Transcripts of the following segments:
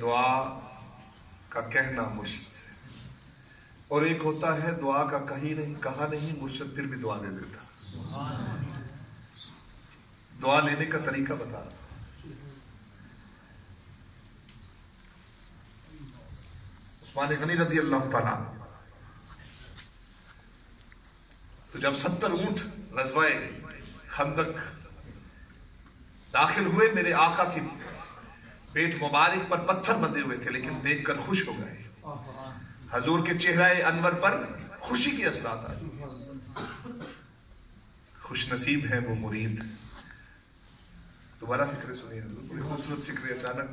دعا کا کہنا مرشد سے۔ اور ایک ہوتا ہے، دعا کا کہیں نہیں، کہا نہیں، مرشد پھر بھی دعا دے دیتا۔ دعا لینے کا طریقہ بتا۔ رہا عثمان غنی رضی اللہ تعالیٰ تو جب ستر اونٹ رضوائے خندق داخل ہوئے، میرے آقا کی پیٹ مبارک پر پتھر بندے ہوئے تھے لیکن دیکھ کر خوش ہو گئے۔ حضور کے چہرہ انور پر خوشی کی اثرات آئی خوش نصیب ہے وہ مرید۔ دوبارہ فکر سنیے حضور بڑی خوبصورت فکر اچانک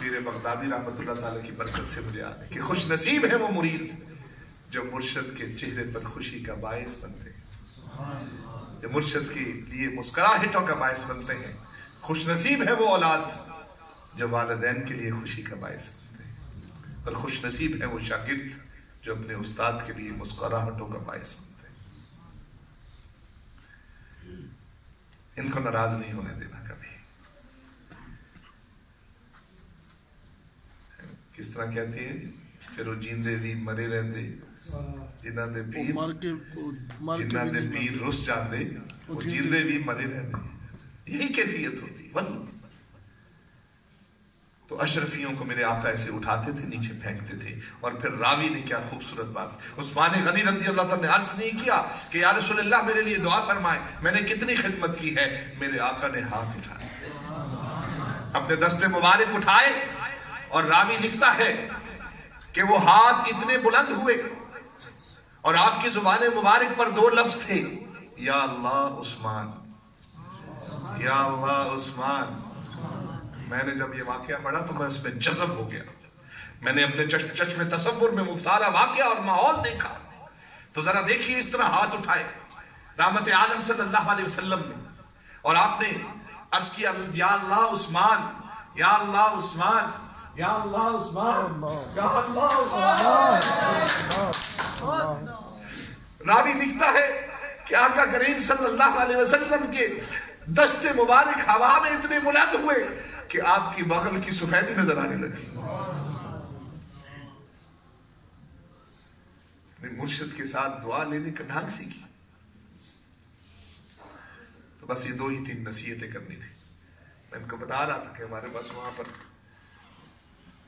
پیر بغدادی رحمت اللہ تعالیٰ کی برکت سے مجھے آنے کہ خوش نصیب ہے وہ مرید جو مرشد کے چہرے پر خوشی کا باعث بنتے ہیں۔ جو مرشد کے لیے مسکراہٹوں کا باعث بنتے ہیں۔ خوش نصیب ہے وہ اولاد۔ جو والدین کے لیے خوشی کا باعث بنتے ہیں۔ اور خوش نصیب ہے وہ شاگرد جو اپنے استاد کے لیے مسکراہٹوں کا باعث بنتے ہیں۔ ان کو ناراض نہیں ہونے دینا کبھی۔ کس طرح کہتی ہے پھر وہ جیندے بھی مرے رہتے جنہ دے پیر جنہ دے پیر رس جاندے وہ جیندے بھی مرے رہتے یہی کیفیت ہوتی۔ ون تو اشرفیوں کو میرے آقا ایسے اٹھاتے تھے، نیچے پھینکتے تھے۔ اور پھر راوی نے کیا خوبصورت بات۔ عثمان غنی رضی اللہ تعالیٰ نے عرض نہیں کیا کہ یا رسول اللہ میرے لیے دعا فرمائے۔ میں نے کتنی خدمت کی ہے۔ میرے آقا نے ہاتھ اٹھائے۔ اپنے دستے مبارک اٹھائے۔ اور راوی لکھتا ہے کہ وہ ہاتھ اتنے بلند ہوئے۔ اور آپ کی زبان مبارک پر دو لفظ تھے۔ یا اللہ عثمان۔ یا اللہ عثمان۔ میں نے جب یہ واقعہ پڑھا تو میں اس میں جذب ہو گیا۔ میں نے اپنے چشم تصور میں وہ سارا واقعہ اور ماحول دیکھا۔ تو ذرا دیکھیے اس طرح ہاتھ اٹھائے۔ رحمت عالم صلی اللہ علیہ وسلم نے۔ اور آپ نے عرض کیا، یا اللہ عثمان، یا اللہ عثمان، یا اللہ عثمان، یا اللہ عثمان۔ راوی لکھتا ہے کہ آقا کریم صلی اللہ علیہ وسلم کے دست مبارک ہوا میں اتنے بلند ہوئے۔ کہ آپ کی بغل کی سفیدی نظر آنے لگی۔ مرشد کے ساتھ دعا لینے کا ڈھنگ سیکھی تو بس یہ دو ہی تین نصیحتیں کرنی تھی میں ان کو بتا رہا تھا کہ ہمارے پاس وہاں پر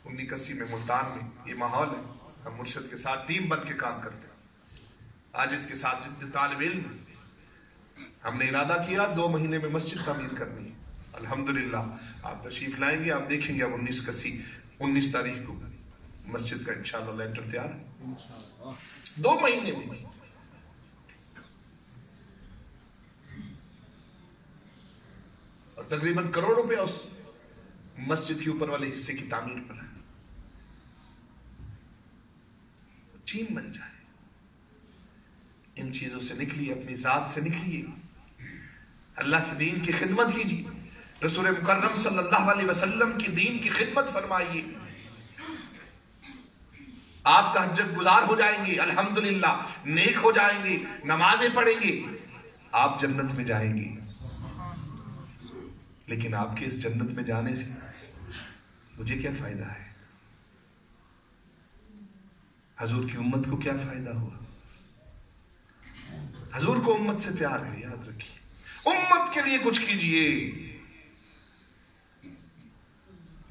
انی کسی میں ملتان میں یہ ماحول ہے۔ ہم مرشد کے ساتھ ٹیم بن کے کام کرتے ہیں۔ آج اس کے ساتھ جتنے طالب علم ہم نے ارادہ کیا دو مہینے میں مسجد تعمیر کرنی ہے۔ الحمدللہ آپ تشریف لائیں گے آپ دیکھیں گے اب انیس کسی انیس تاریخ کو مسجد کا انشاءاللہ لینٹر تیار ہے۔ دو مہینے میں اور تقریباً کروڑ روپے اس مسجد کے اوپر والے حصے کی تعمیر پر ہے۔ ٹیم بن جائے۔ ان چیزوں سے نکلیے اپنی ذات سے نکلیے۔ اللہ کے دین کی خدمت کیجیے۔ رسول مکرم صلی اللہ علیہ وسلم کی دین کی خدمت فرمائیے۔ آپ تحجد گزار ہو جائیں گے، الحمدللہ، نیک ہو جائیں گے، نمازیں پڑھیں گے، آپ جنت میں جائیں گے۔ لیکن آپ کے اس جنت میں جانے سے مجھے کیا فائدہ ہے؟ حضور کی امت کو کیا فائدہ ہوا؟ حضور کو امت سے پیار ہے، یاد رکھیے۔ امت کے لیے کچھ کیجیے۔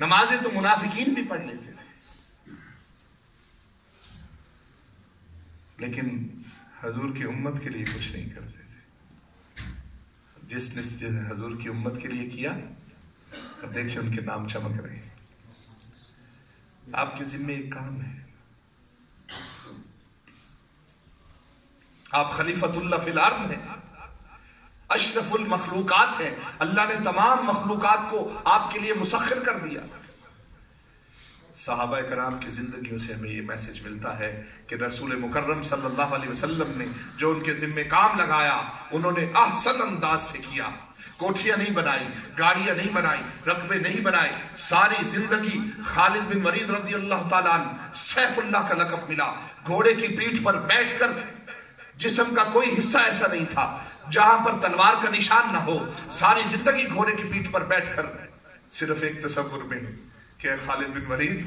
نمازیں تو منافقین بھی پڑھ لیتے تھے۔ لیکن حضور کی امت کے لیے کچھ نہیں کرتے تھے۔ جس نے حضور کی امت کے لیے کیا، اب دیکھیں ان کے نام چمک رہے ہیں۔ آپ کے ذمے ایک کام ہے۔ آپ خلیفت اللہ فی الارض ہیں۔ اشرف المخلوقات ہیں۔ اللہ نے تمام مخلوقات کو آپ کے لیے مسخر کر دیا۔ صحابہ کرام کی زندگیوں سے ہمیں یہ میسج ملتا ہے کہ رسول مکرم صلی اللہ علیہ وسلم نے جو ان کے ذمہ کام لگایا، انہوں نے احسن انداز سے کیا۔ کوٹھیاں نہیں بنائی، گاڑیاں نہیں بنائی، رقبے نہیں بنائے۔ ساری زندگی خالد بن ورید رضی اللہ تعالیٰ سیف اللہ کا لقب ملا۔ گھوڑے کی پیٹھ پر بیٹھ کر جسم کا کوئی حصہ ایسا نہیں تھا۔ جہاں پر تلوار کا نشان نہ ہو، ساری زندگی گھوڑے کی پیٹھ پر بیٹھ کر۔ صرف ایک تصور میں کہ خالد بن ولید،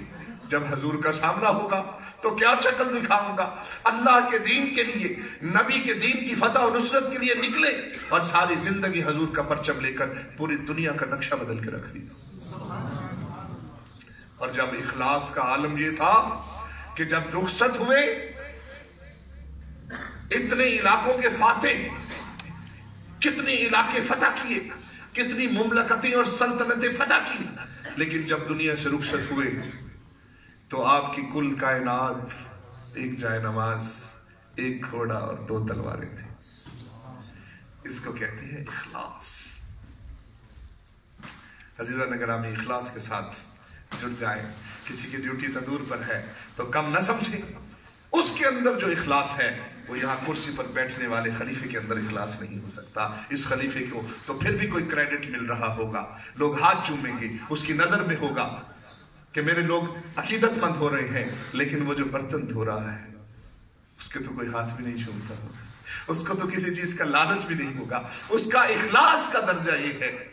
جب حضور کا سامنا ہوگا تو کیا شکل دکھاؤں گا؟ اللہ کے دین کے لیے، نبی کے دین کی فتح و نصرت کے لیے نکلے اور ساری زندگی حضور کا پرچم لے کر پوری دنیا کا نقشہ بدل کے رکھ دیا۔ اور جب اخلاص کا عالم یہ تھا کہ جب رخصت ہوئے، اتنے علاقوں کے فاتح کتنے علاقے فتح کیے، کتنی مملکتیں اور سلطنتیں فتح کی۔ لیکن جب دنیا سے رخصت ہوئے، تو آپ کی کل کائنات ایک جائے نماز، ایک گھوڑا اور دو تلواریں تھیں۔ اس کو کہتے ہیں اخلاص۔ حضیرہ نگرامی اخلاص کے ساتھ جڑ جائیں، کسی کی ڈیوٹی تندور پر ہے، تو کم نہ سمجھیں، اس کے اندر جو اخلاص ہے وہ یہاں کرسی پر بیٹھنے والے خلیفے کے اندر اخلاص نہیں ہو سکتا۔ اس خلیفے کو تو پھر بھی کوئی کریڈٹ مل رہا ہوگا۔ لوگ ہاتھ چومیں گے، اس کی نظر میں ہوگا کہ میرے لوگ عقیدت مند ہو رہے ہیں، لیکن وہ جو برتن دھو رہا ہے، اس کے تو کوئی ہاتھ بھی نہیں چومتا ہوگا۔ اس کو تو کسی چیز کا لالچ بھی نہیں ہوگا۔ اس کا اخلاص کا درجہ یہ ہے۔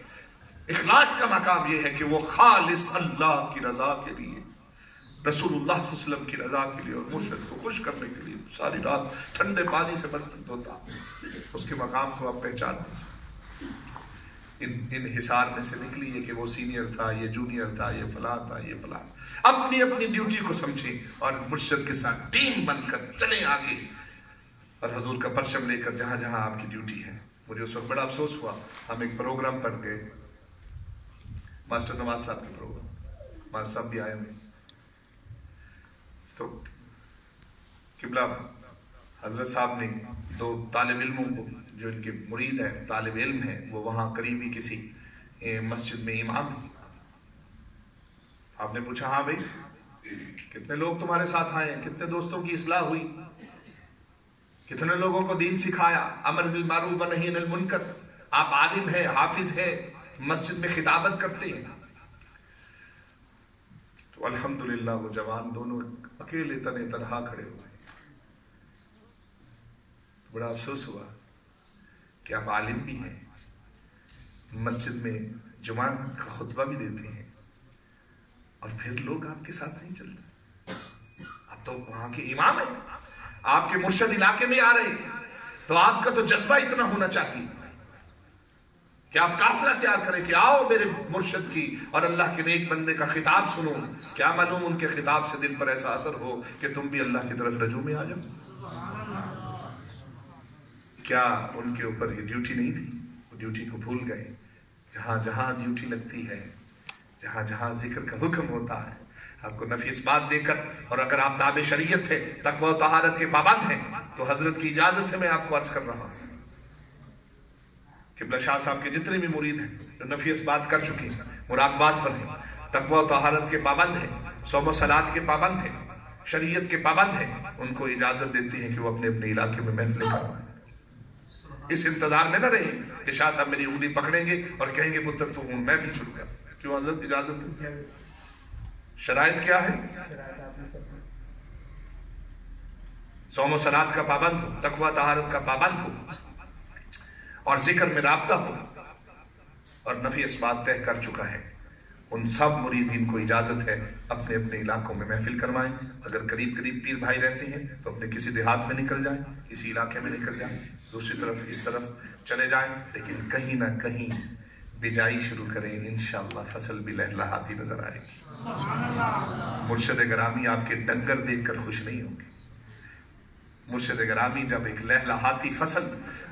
اخلاص کا مقام یہ ہے کہ وہ خالص اللہ کی رضا کے لیے رسول اللہ صلی اللہ علیہ وسلم کی رضا کے لیے اور مرشد کو خوش کرنے کے لیے ساری رات ٹھنڈے پانی سے برتن دھوتا۔ اس کے مقام کو آپ پہچان نہیں سکتے۔ ان ان حصار میں سے نکلی ہے کہ وہ سینئر تھا، یہ جونیئر تھا، یہ فلاں تھا، یہ فلاں۔ اپنی اپنی ڈیوٹی کو سمجھیں اور مرشد کے ساتھ ٹیم بن کر چلیں آگے۔ اور حضور کا پرچم لے کر جہاں جہاں آپ کی ڈیوٹی ہے۔ مجھے اس وقت بڑا افسوس ہوا۔ ہم ایک پروگرام پر گئے۔ ماسٹر نواز صاحب کے پروگرام ماسٹر صاحب بھی آئے ہوئے۔ تو قبلہ حضرت صاحب نے دو طالب علموں کو، جو ان کے مرید ہے طالب علم ہے وہ وہاں قریبی کسی مسجد میں امام ہے آپ نے پوچھا ہاں بھائی، کتنے لوگ تمہارے ساتھ آئے ہیں؟ کتنے دوستوں کی اصلاح ہوئی؟ کتنے لوگوں کو دین سکھایا؟ امر بالمعروف و نہیں المنکر۔ آپ عالم ہے حافظ ہے مسجد میں خطابت کرتے ہیں۔ تو الحمدللہ وہ جوان دونوں اکیلے تنے تنہا کھڑے ہوئے بڑا افسوس ہوا کہ آپ عالم بھی ہیں، مسجد میں جمعہ کا خطبہ بھی دیتے ہیں اور پھر لوگ آپ کے ساتھ نہیں چلتے۔ اب تو وہاں کے امام ہیں، آپ کے مرشد علاقے میں آ رہے ہیں۔ تو آپ کا تو جذبہ اتنا ہونا چاہیے۔ کہ آپ قافلہ تیار کریں کہ آؤ میرے مرشد کی اور اللہ کے نیک بندے کا خطاب سنو۔ کیا معلوم ان کے خطاب سے دل پر ایسا اثر ہو کہ تم بھی اللہ کی طرف رجوع میں آ جاؤ؟ کیا ان کے اوپر یہ ڈیوٹی نہیں تھی؟ وہ ڈیوٹی کو بھول گئے۔ جہاں جہاں ڈیوٹی لگتی ہے، جہاں جہاں ذکر کا حکم ہوتا ہے، آپ کو نفی اس بات دے کر اور اگر آپ تاب شریعت ہے تقوی و طہارت کے پابند ہیں، تو حضرت کی اجازت سے میں آپ کو عرض کر رہا ہوں۔ قبلہ شاہ صاحب کے جتنے بھی مرید ہیں، جو نفی اس بات کر چکے ہیں، مراقبات پر ہیں، تقوی و طہارت کے پابند ہیں سوم و سلاد کے پابند ہیں، شریعت کے پابند ہیں، ان کو اجازت دیتی ہیں کہ وہ اپنے اپنے علاقے میں محفلیں کروائیں اس انتظار میں نہ رہے کہ شاہ صاحب میری انگلی پکڑیں گے اور کہیں گے، پتر تو ہوں میں بھی شروع کر۔ کیوں حضرت اجازت ہے شرائط کیا ہے؟ سوم و سلاد کا پابند ہو، تقوی طہارت کا پابند ہو اور ذکر میں رابطہ ہو۔ اور نفی اس بات طے کر چکا ہے ان سب مریدین کو اجازت ہے اپنے اپنے علاقوں میں محفل کروائیں۔ اگر قریب قریب پیر بھائی رہتے ہیں تو اپنے کسی دیہات میں نکل جائیں کسی علاقے میں نکل جائیں دوسری طرف اس طرف چلے جائیں۔ لیکن کہیں نہ کہیں بجائی شروع کریں انشاءاللہ فصل بھی لہلہاتی نظر آئے گی۔ مرشد گرامی آپ کے ڈنگر دیکھ کر خوش نہیں ہوں گے۔ مرشد گرامی جب ایک لہلہاتی فصل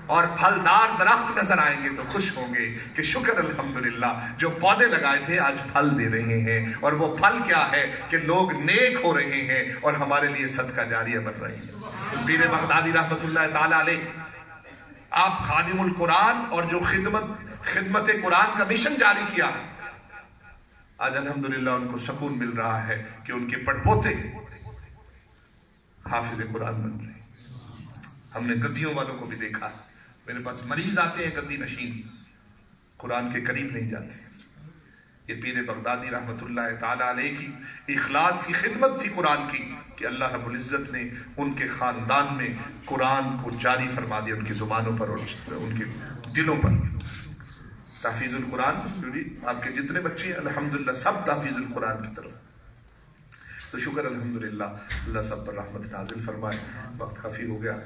اور پھلدار درخت نظر آئیں گے تو خوش ہوں گے کہ شکر الحمدللہ، جو پودے لگائے تھے آج پھل دے رہے ہیں۔ اور وہ پھل کیا ہے کہ لوگ نیک ہو رہے ہیں اور ہمارے لیے صدقہ جاریہ بن رہے ہیں۔ پیر بغدادی رحمت اللہ تعالی علیہ، آپ خادم القرآن اور جو خدمت خدمت قرآن کا مشن جاری کیا، آج الحمدللہ ان کو سکون مل رہا ہے کہ ان کے پڑ پوتے حافظ قرآن بن رہے ہیں۔ ہم نے گدیوں والوں کو بھی دیکھا۔ میرے پاس مریض آتے ہیں گدی نشین۔ قرآن کے قریب نہیں جاتے۔ یہ پیر بغدادی رحمت اللہ تعالیٰ علیہ کی اخلاص کی خدمت تھی قرآن کی کہ اللہ رب العزت نے ان کے خاندان میں قرآن کو جاری فرما دیا ان کی زبانوں پر اور ان کے دلوں پر۔ تحفیظ القرآن آپ کے جتنے بچے ہیں، الحمدللہ سب تحفیظ القرآن کی طرف۔ تو شکر الحمدللہ، اللہ سب پر رحمت نازل فرمائے۔ وقت کافی ہو گیا۔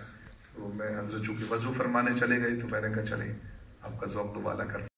تو میں حضرت چونکہ وضو فرمانے چلے گئے تو میں نے کہا چلے آپ کا ذوق دوبالا کر